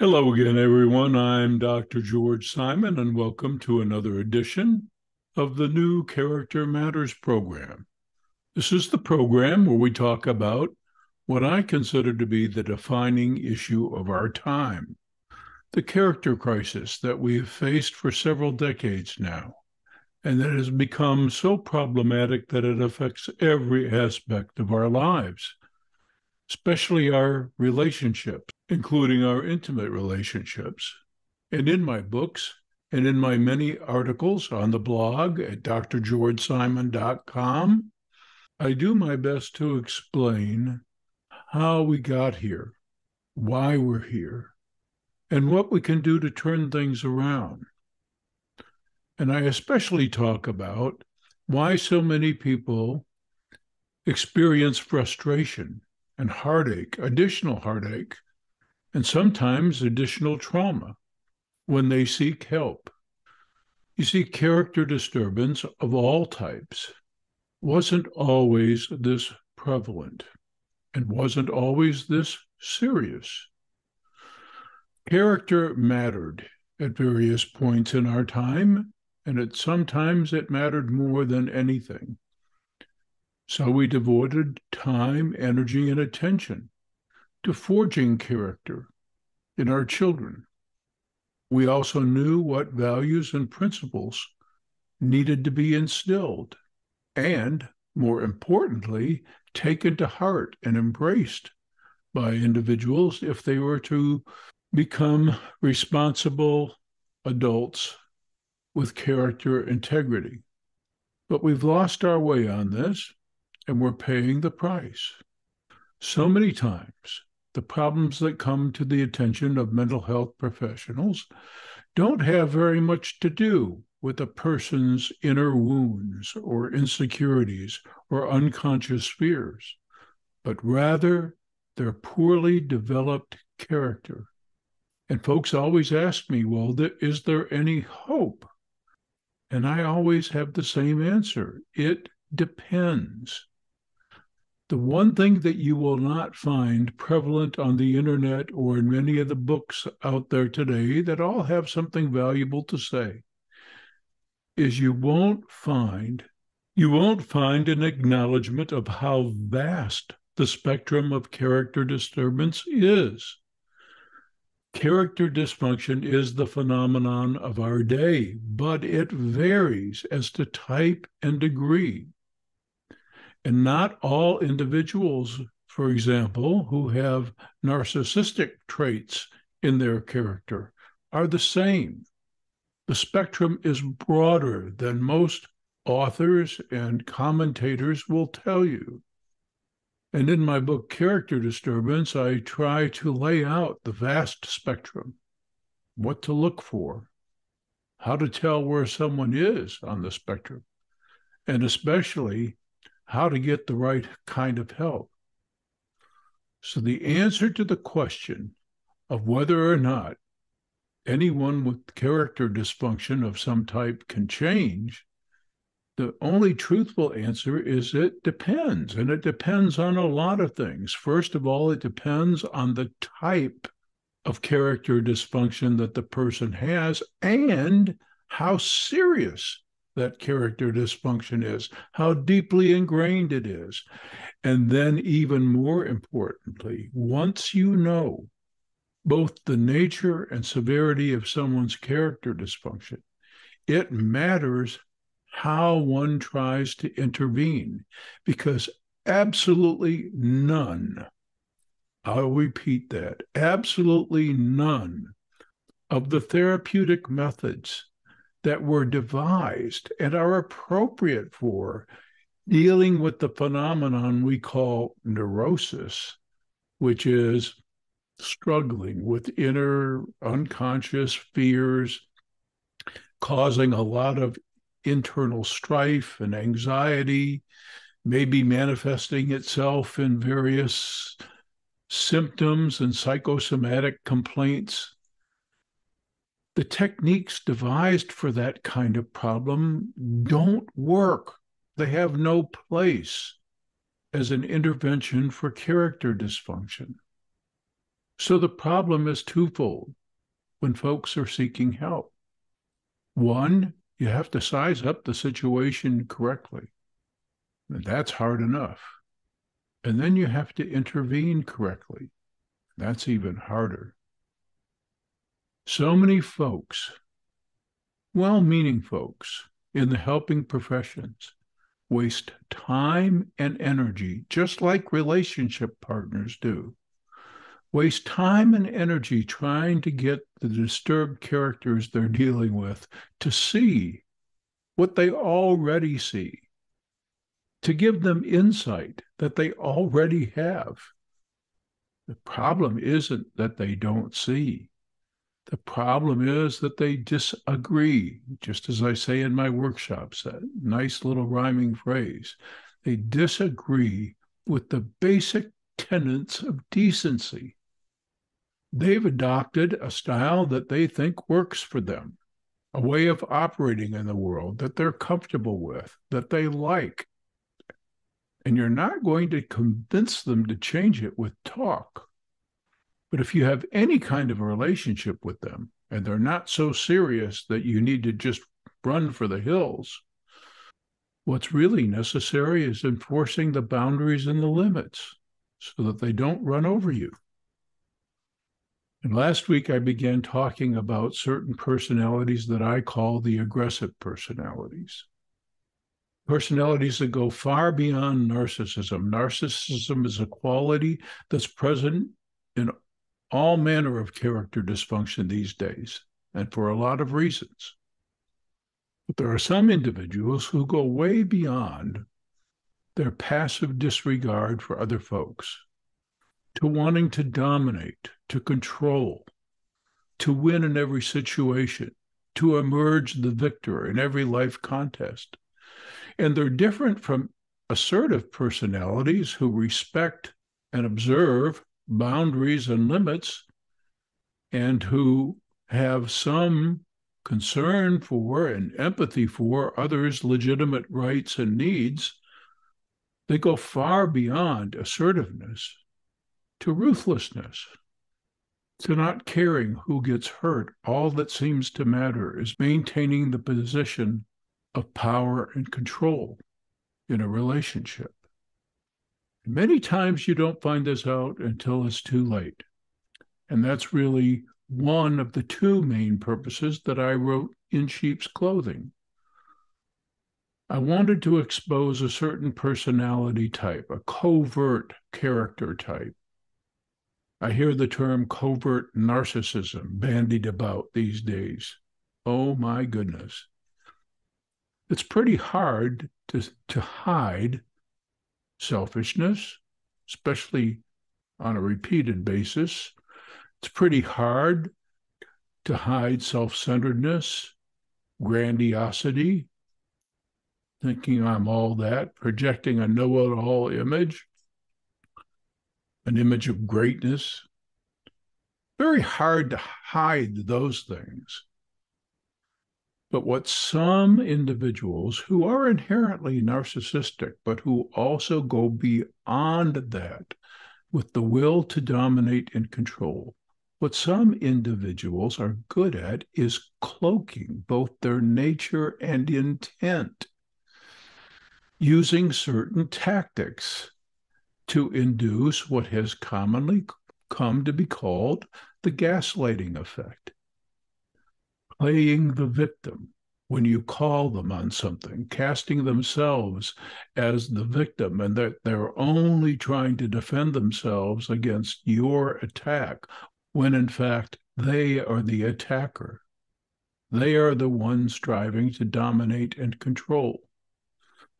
Hello again, everyone. I'm Dr. George Simon, and welcome to another edition of the new Character Matters program. This is the program where we talk about what I consider to be the defining issue of our time the character crisis that we have faced for several decades now, and that has become so problematic that it affects every aspect of our lives, especially our relationships including our intimate relationships. And in my books and in my many articles on the blog at drgeorgesimon.com, I do my best to explain how we got here, why we're here, and what we can do to turn things around. And I especially talk about why so many people experience frustration and heartache, additional heartache, and sometimes additional trauma when they seek help. You see, character disturbance of all types wasn't always this prevalent and wasn't always this serious. Character mattered at various points in our time, and at sometimes it mattered more than anything. So we devoted time, energy, and attention to forging character in our children. We also knew what values and principles needed to be instilled and, more importantly, taken to heart and embraced by individuals if they were to become responsible adults with character integrity. But we've lost our way on this and we're paying the price. So many times the problems that come to the attention of mental health professionals don't have very much to do with a person's inner wounds or insecurities or unconscious fears, but rather their poorly developed character. And folks always ask me, well, is there any hope? And I always have the same answer it depends. The one thing that you will not find prevalent on the internet or in many of the books out there today that all have something valuable to say is you won't find you won't find an acknowledgement of how vast the spectrum of character disturbance is. Character dysfunction is the phenomenon of our day, but it varies as to type and degree. And not all individuals, for example, who have narcissistic traits in their character are the same. The spectrum is broader than most authors and commentators will tell you. And in my book, Character Disturbance, I try to lay out the vast spectrum, what to look for, how to tell where someone is on the spectrum, and especially how to get the right kind of help. So, the answer to the question of whether or not anyone with character dysfunction of some type can change, the only truthful answer is it depends. And it depends on a lot of things. First of all, it depends on the type of character dysfunction that the person has and how serious that character dysfunction is, how deeply ingrained it is. And then, even more importantly, once you know both the nature and severity of someone's character dysfunction, it matters how one tries to intervene because absolutely none, I'll repeat that, absolutely none of the therapeutic methods that were devised and are appropriate for dealing with the phenomenon we call neurosis, which is struggling with inner unconscious fears, causing a lot of internal strife and anxiety, maybe manifesting itself in various symptoms and psychosomatic complaints the techniques devised for that kind of problem don't work. They have no place as an intervention for character dysfunction. So the problem is twofold when folks are seeking help. One, you have to size up the situation correctly. And that's hard enough. And then you have to intervene correctly. That's even harder. So many folks, well meaning folks in the helping professions, waste time and energy, just like relationship partners do. Waste time and energy trying to get the disturbed characters they're dealing with to see what they already see, to give them insight that they already have. The problem isn't that they don't see. The problem is that they disagree, just as I say in my workshops, that nice little rhyming phrase. They disagree with the basic tenets of decency. They've adopted a style that they think works for them, a way of operating in the world that they're comfortable with, that they like. And you're not going to convince them to change it with talk. But if you have any kind of a relationship with them and they're not so serious that you need to just run for the hills, what's really necessary is enforcing the boundaries and the limits so that they don't run over you. And last week, I began talking about certain personalities that I call the aggressive personalities. Personalities that go far beyond narcissism. Narcissism is a quality that's present in all manner of character dysfunction these days, and for a lot of reasons. But there are some individuals who go way beyond their passive disregard for other folks to wanting to dominate, to control, to win in every situation, to emerge the victor in every life contest. And they're different from assertive personalities who respect and observe boundaries and limits and who have some concern for and empathy for others' legitimate rights and needs, they go far beyond assertiveness to ruthlessness, to not caring who gets hurt. All that seems to matter is maintaining the position of power and control in a relationship. Many times you don't find this out until it's too late. And that's really one of the two main purposes that I wrote in Sheep's Clothing. I wanted to expose a certain personality type, a covert character type. I hear the term covert narcissism bandied about these days. Oh my goodness. It's pretty hard to, to hide selfishness, especially on a repeated basis. It's pretty hard to hide self centeredness, grandiosity, thinking I'm all that, projecting a know it all image, an image of greatness. Very hard to hide those things. But what some individuals who are inherently narcissistic, but who also go beyond that with the will to dominate and control, what some individuals are good at is cloaking both their nature and intent, using certain tactics to induce what has commonly come to be called the gaslighting effect playing the victim when you call them on something, casting themselves as the victim, and that they're only trying to defend themselves against your attack, when in fact they are the attacker. They are the ones striving to dominate and control.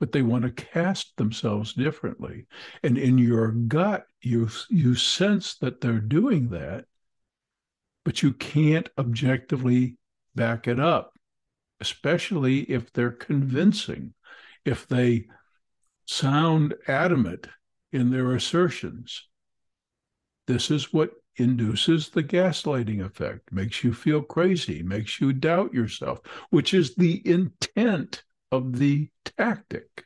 But they want to cast themselves differently. And in your gut, you, you sense that they're doing that, but you can't objectively back it up, especially if they're convincing, if they sound adamant in their assertions. This is what induces the gaslighting effect, makes you feel crazy, makes you doubt yourself, which is the intent of the tactic.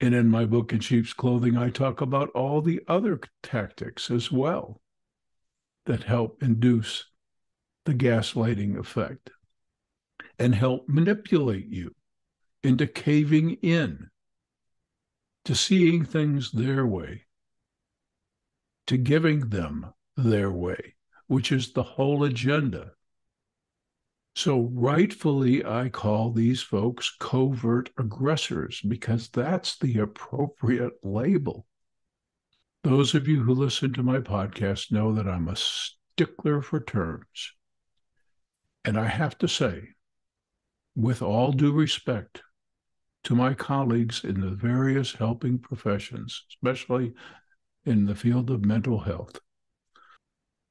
And in my book, In Sheep's Clothing, I talk about all the other tactics as well that help induce the gaslighting effect and help manipulate you into caving in to seeing things their way, to giving them their way, which is the whole agenda. So, rightfully, I call these folks covert aggressors because that's the appropriate label. Those of you who listen to my podcast know that I'm a stickler for terms. And I have to say, with all due respect to my colleagues in the various helping professions, especially in the field of mental health,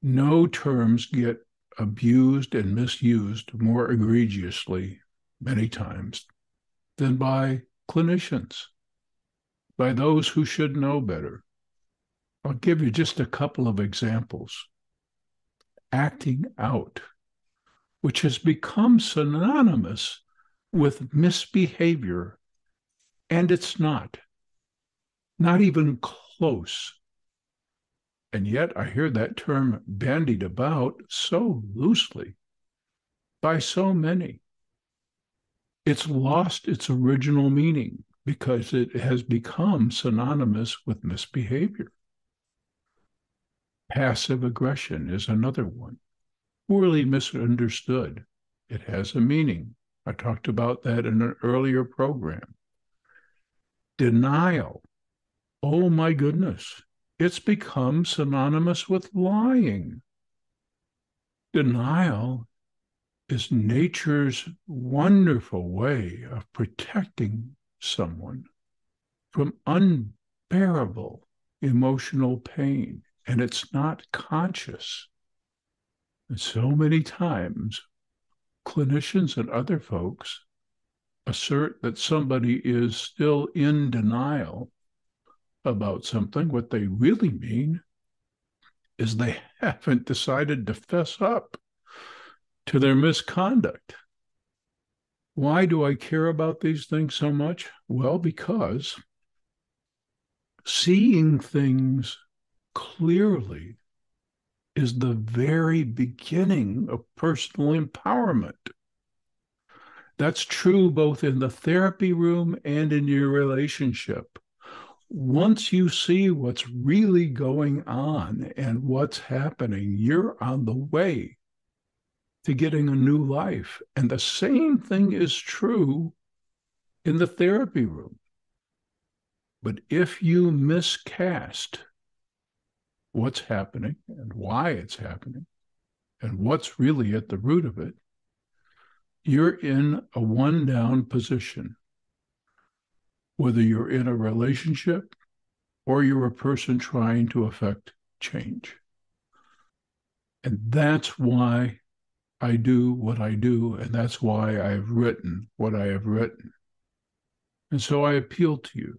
no terms get abused and misused more egregiously many times than by clinicians, by those who should know better. I'll give you just a couple of examples. Acting out, which has become synonymous with misbehavior, and it's not, not even close. And yet I hear that term bandied about so loosely by so many. It's lost its original meaning because it has become synonymous with misbehavior. Passive aggression is another one, poorly misunderstood. It has a meaning. I talked about that in an earlier program. Denial. Oh my goodness. It's become synonymous with lying. Denial is nature's wonderful way of protecting someone from unbearable emotional pain, and it's not conscious. And so many times, clinicians and other folks assert that somebody is still in denial about something, what they really mean is they haven't decided to fess up to their misconduct. Why do I care about these things so much? Well, because seeing things clearly is the very beginning of personal empowerment. That's true both in the therapy room and in your relationship once you see what's really going on and what's happening, you're on the way to getting a new life. And the same thing is true in the therapy room. But if you miscast what's happening and why it's happening and what's really at the root of it, you're in a one down position whether you're in a relationship or you're a person trying to affect change. And that's why I do what I do, and that's why I have written what I have written. And so I appeal to you.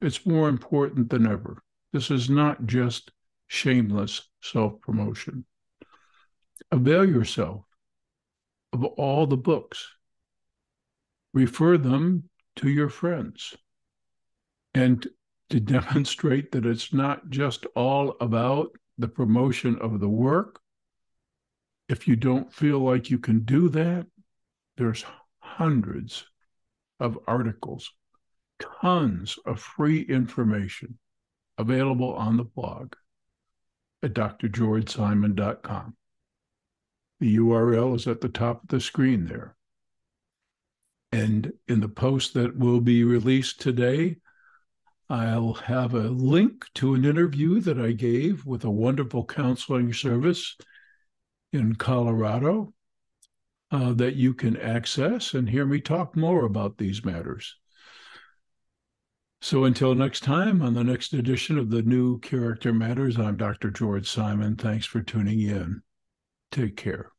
It's more important than ever. This is not just shameless self promotion. Avail yourself of all the books, refer them to your friends and to demonstrate that it's not just all about the promotion of the work. If you don't feel like you can do that, there's hundreds of articles, tons of free information available on the blog at drgeorgesimon.com. The URL is at the top of the screen there. And in the post that will be released today, I'll have a link to an interview that I gave with a wonderful counseling service in Colorado uh, that you can access and hear me talk more about these matters. So until next time, on the next edition of the new Character Matters, I'm Dr. George Simon. Thanks for tuning in. Take care.